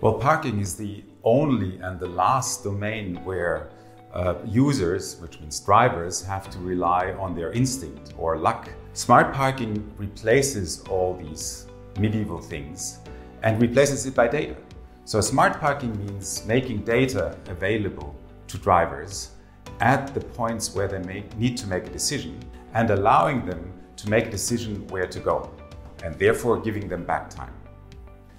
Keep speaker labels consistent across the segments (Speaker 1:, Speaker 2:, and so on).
Speaker 1: Well, parking is the only and the last domain where uh, users, which means drivers, have to rely on their instinct or luck. Smart parking replaces all these medieval things and replaces it by data. So smart parking means making data available to drivers at the points where they make, need to make a decision and allowing them to make a decision where to go and therefore giving them back time.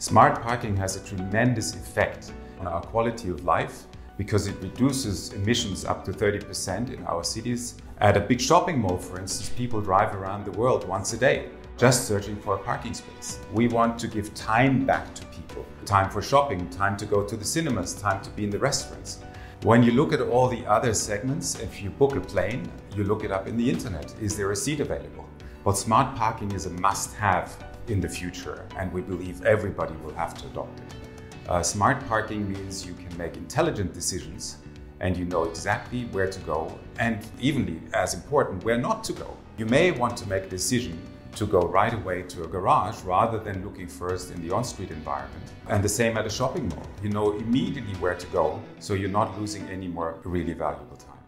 Speaker 1: Smart parking has a tremendous effect on our quality of life because it reduces emissions up to 30% in our cities. At a big shopping mall, for instance, people drive around the world once a day just searching for a parking space. We want to give time back to people. Time for shopping, time to go to the cinemas, time to be in the restaurants. When you look at all the other segments, if you book a plane, you look it up in the internet. Is there a seat available? But smart parking is a must have in the future, and we believe everybody will have to adopt it. Uh, smart parking means you can make intelligent decisions and you know exactly where to go, and evenly as important, where not to go. You may want to make a decision to go right away to a garage rather than looking first in the on-street environment. And the same at a shopping mall. You know immediately where to go, so you're not losing any more really valuable time.